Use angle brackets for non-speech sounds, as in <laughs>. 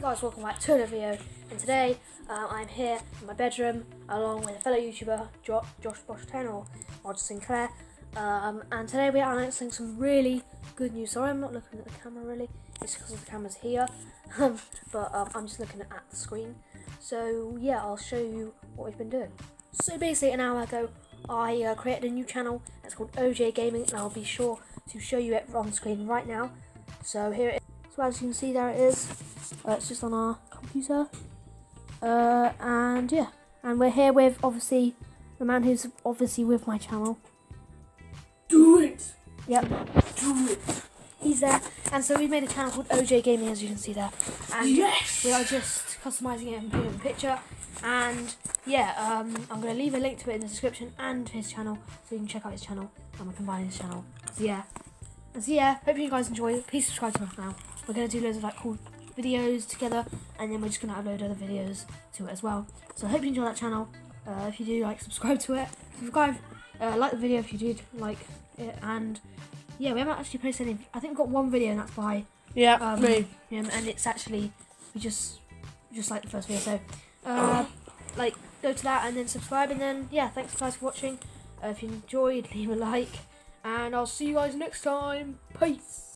Guys, welcome back to another video. And today uh, I'm here in my bedroom along with a fellow YouTuber, jo- Josh Bosch 10 or Roger Sinclair. Um, and today we are announcing some really good news. Sorry, I'm not looking at the camera really. It's because the camera's here. Um, but um, I'm just looking at the screen. So yeah, I'll show you what we've been doing. So basically, an hour ago, I uh, created a new channel. It's called OJ Gaming, and I'll be sure to show you it on screen right now. So here it is. So as you can see, there it is. Uh, it's just on our computer. Uh, and yeah, and we're here with obviously the man who's obviously with my channel. Do it! Yep, Do it! he's there. And so we've made a channel called OJ Gaming, as you can see there. And Yes! we are just customizing it and putting it in the picture. And yeah, um, I'm gonna leave a link to it in the description and his channel, so you can check out his channel and we're combining his channel. So yeah, so yeah, hope you guys enjoy. Please subscribe to us now. We're gonna do loads of like cool videos together, and then we're just gonna upload other videos to it as well. So I hope you enjoy that channel. Uh, if you do, like subscribe to it. Subscribe, uh, like the video if you did like it, and yeah, we haven't actually posted any. I think we've got one video, and that's by Yeah, um, me. him, and it's actually we just just like the first video. So, uh, like go to that and then subscribe, and then yeah, thanks guys for watching. Uh, if you enjoyed, <laughs> leave a like, and I'll see you guys next time. Peace.